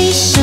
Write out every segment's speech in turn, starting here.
situation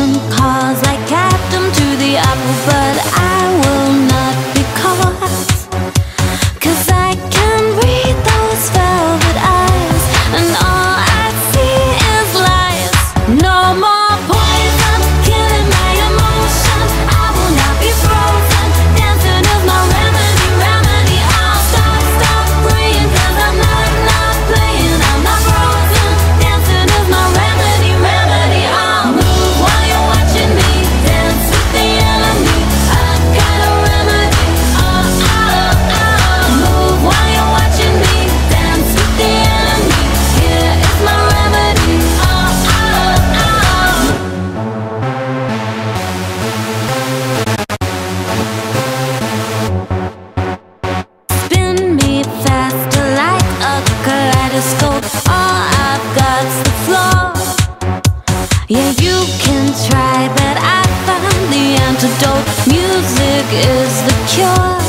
Yeah, you can try, but I found the antidote. Music is the cure.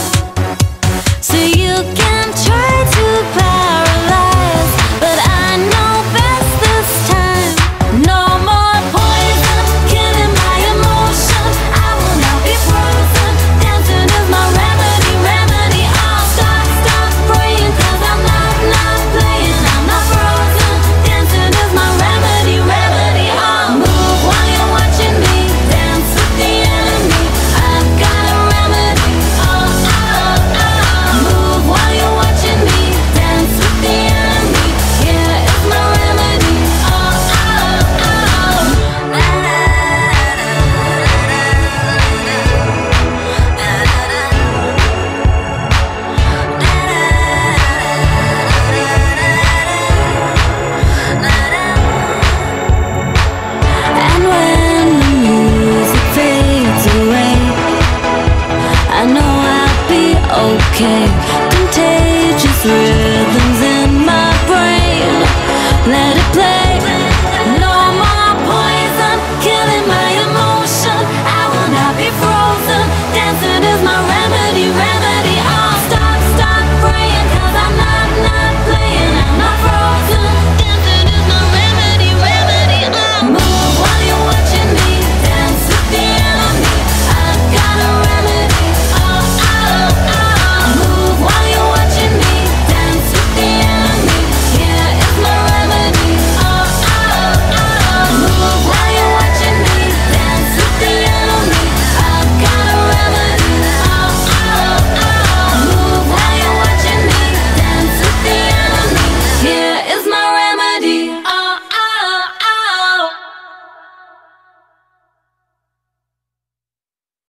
Contagious rhythms in my brain. Let it play.